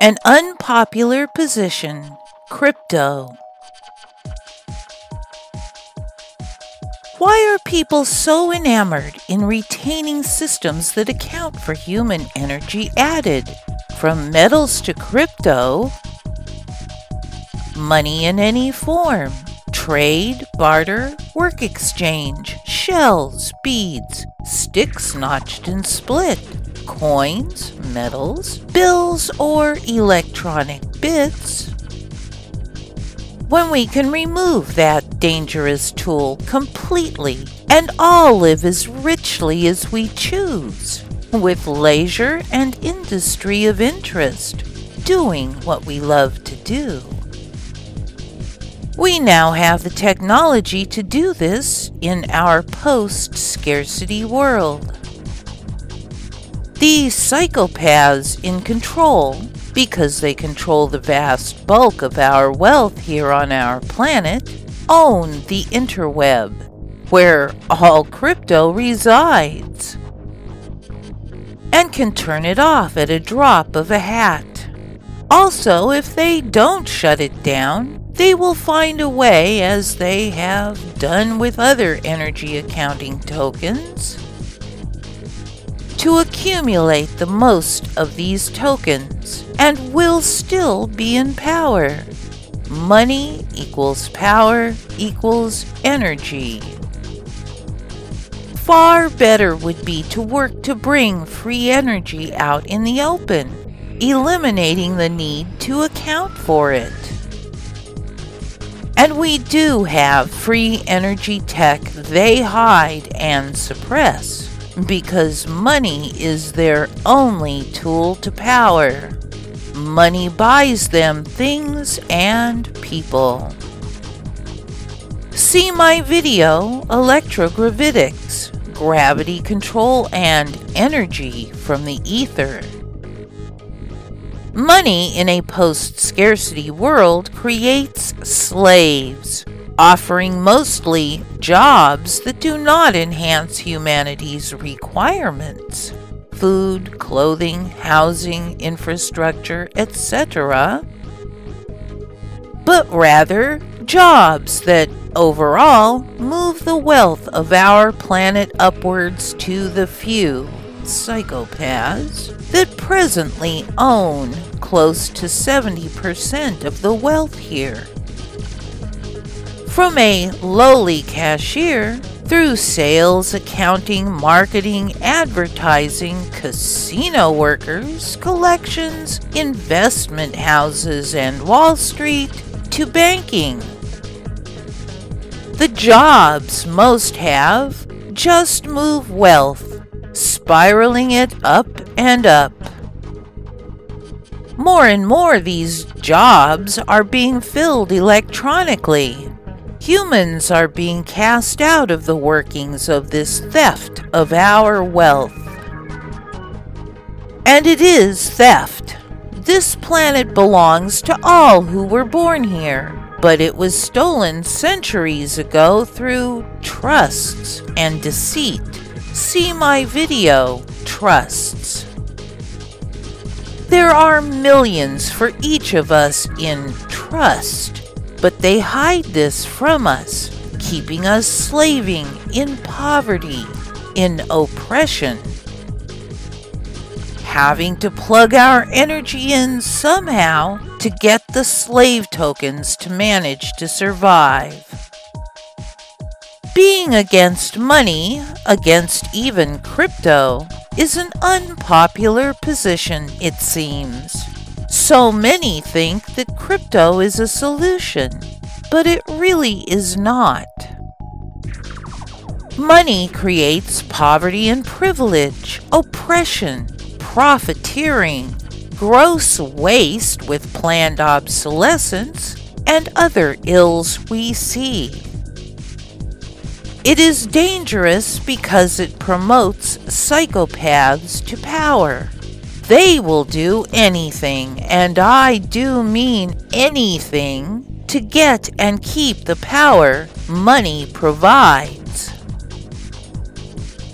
An unpopular position crypto. Why are people so enamored in retaining systems that account for human energy added? From metals to crypto, money in any form, trade, barter, work exchange, shells, beads, sticks notched and split, coins, metals, bills, or electronic bits. When we can remove that dangerous tool completely and all live as richly as we choose, with leisure and industry of interest, doing what we love to do. We now have the technology to do this in our post scarcity world. These psychopaths in control, because they control the vast bulk of our wealth here on our planet, own the interweb, where all crypto resides, and can turn it off at a drop of a hat. Also, if they don't shut it down, they will find a way, as they have done with other energy accounting tokens, to accumulate the most of these tokens and will still be in power. Money equals power equals energy. Far better would be to work to bring free energy out in the open, eliminating the need to account for it. And we do have free energy tech they hide and suppress because money is their only tool to power. Money buys them things and people. See my video, Electrogravitics, Gravity Control and Energy from the Aether. Money in a post scarcity world creates slaves, offering mostly jobs that do not enhance humanity's requirements food, clothing, housing, infrastructure, etc. But rather, jobs that overall move the wealth of our planet upwards to the few psychopaths that presently own close to 70% of the wealth here. From a lowly cashier through sales, accounting, marketing, advertising, casino workers, collections, investment houses, and Wall Street to banking. The jobs most have just move wealth spiraling it up and up. More and more these jobs are being filled electronically. Humans are being cast out of the workings of this theft of our wealth. And it is theft. This planet belongs to all who were born here, but it was stolen centuries ago through trusts and deceit. See my video, Trusts. There are millions for each of us in trust, but they hide this from us, keeping us slaving in poverty, in oppression. Having to plug our energy in somehow to get the slave tokens to manage to survive. Being against money, against even crypto, is an unpopular position, it seems. So many think that crypto is a solution, but it really is not. Money creates poverty and privilege, oppression, profiteering, gross waste with planned obsolescence, and other ills we see. It is dangerous because it promotes psychopaths to power. They will do anything, and I do mean anything, to get and keep the power money provides.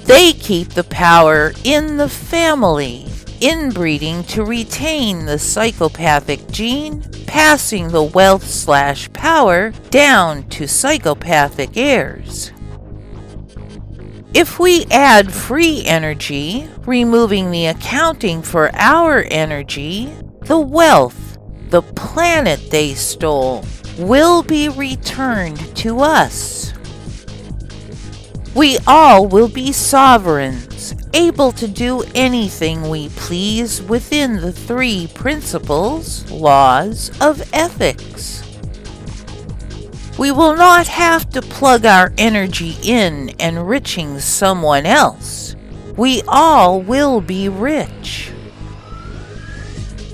They keep the power in the family, inbreeding to retain the psychopathic gene, passing the wealth slash power down to psychopathic heirs. If we add free energy, removing the accounting for our energy, the wealth, the planet they stole, will be returned to us. We all will be sovereigns, able to do anything we please within the three principles, laws of ethics. We will not have to plug our energy in enriching someone else. We all will be rich.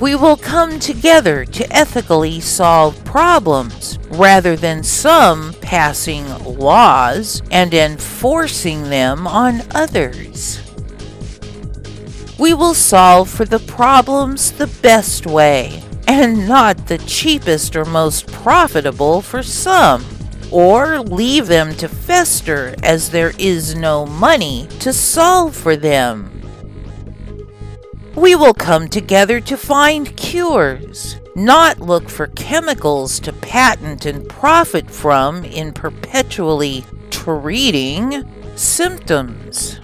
We will come together to ethically solve problems rather than some passing laws and enforcing them on others. We will solve for the problems the best way and not the cheapest or most profitable for some, or leave them to fester as there is no money to solve for them. We will come together to find cures, not look for chemicals to patent and profit from in perpetually treating symptoms.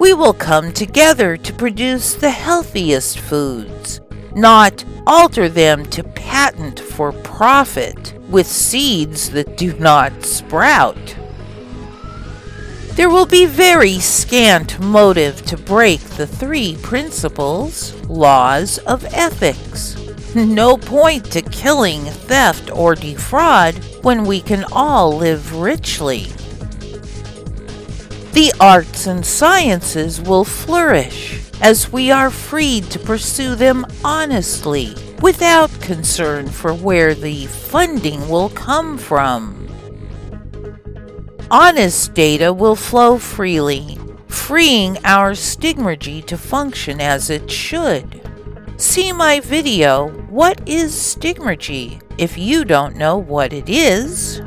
We will come together to produce the healthiest foods, not alter them to patent for profit with seeds that do not sprout. There will be very scant motive to break the three principles, laws of ethics. No point to killing, theft, or defraud when we can all live richly. The arts and sciences will flourish as we are freed to pursue them honestly without concern for where the funding will come from. Honest data will flow freely, freeing our stigmergy to function as it should. See my video, What is Stigmergy? if you don't know what it is.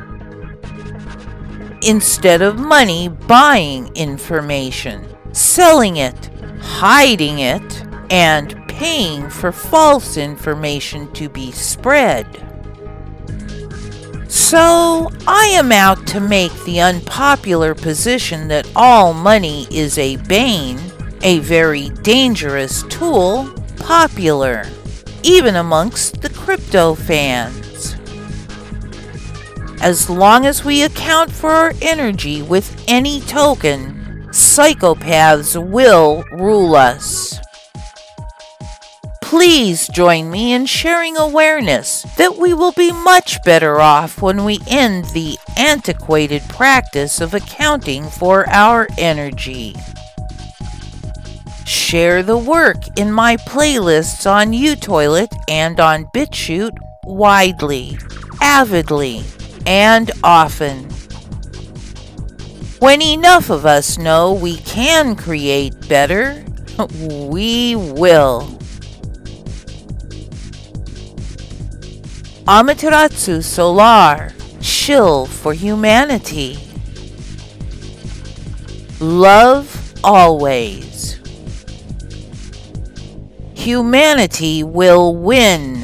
Instead of money buying information, selling it, hiding it, and paying for false information to be spread. So, I am out to make the unpopular position that all money is a bane, a very dangerous tool, popular, even amongst the crypto fans. As long as we account for our energy with any token, psychopaths will rule us. Please join me in sharing awareness that we will be much better off when we end the antiquated practice of accounting for our energy. Share the work in my playlists on uToilet and on BitChute widely, avidly, and often. When enough of us know we can create better, we will. Amaterasu Solar, Chill for Humanity. Love always. Humanity will win.